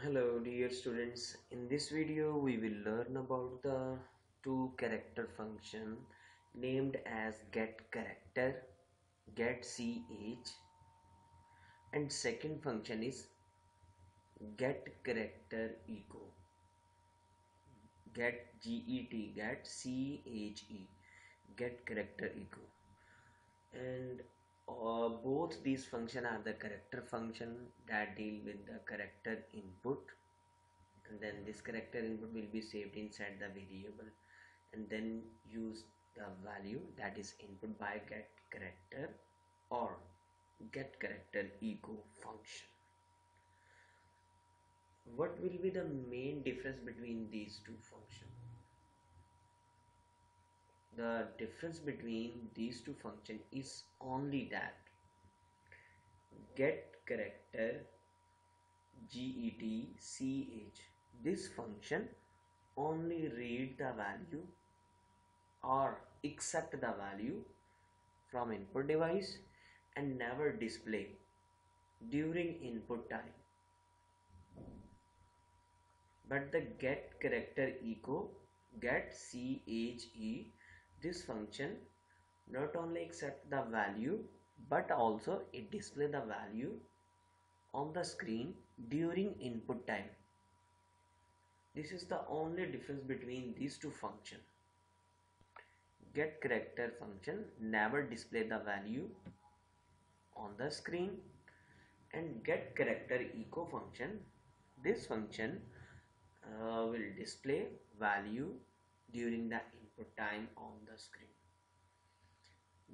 Hello dear students, in this video we will learn about the two character function named as get character, get ch and second function is get character echo, get get, get che, get character echo and uh, both these function are the character function that deal with the character input. And then this character input will be saved inside the variable and then use the value that is input by get character or get character echo function. What will be the main difference between these two functions the difference between these two functions is only that. Get character get ch this function only read the value or accept the value from input device and never display during input time. But the get character echo get che this function not only accept the value but also it display the value on the screen during input time. This is the only difference between these two function Get character function never display the value on the screen and get character echo function this function uh, will display value during the input time on the screen.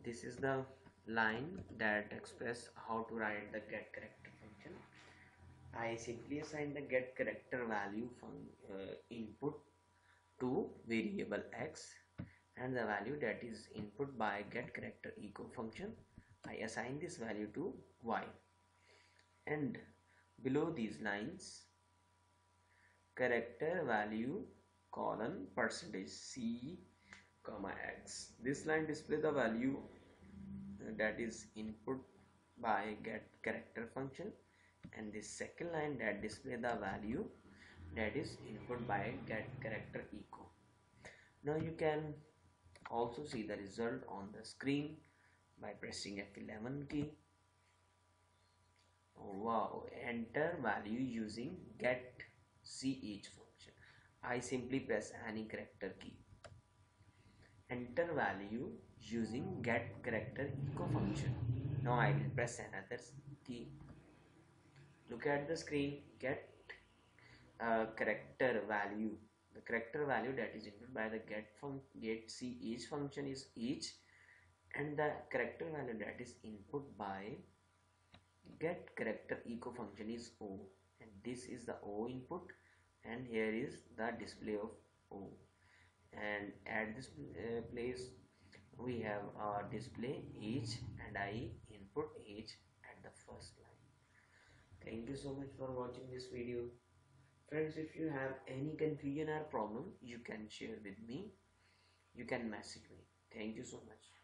This is the line that express how to write the get character function. I simply assign the get character value from uh, input to variable x and the value that is input by get character echo function. I assign this value to y. And below these lines character value colon percentage c comma x. This line display the value that is input by get character function and this second line that display the value that is input by get character echo. Now you can also see the result on the screen by pressing F11 key. Wow enter value using get ch function I simply press any character key. Enter value using get character echo function. Now I will press another key. Look at the screen. Get uh, character value. The character value that is input by the get fun get see each function is each, and the character value that is input by get character echo function is O and this is the O input and here is the display of O. And at this uh, place we have our display H and I input H at the first line. Thank you so much for watching this video. Friends if you have any confusion or problem you can share with me. You can message me. Thank you so much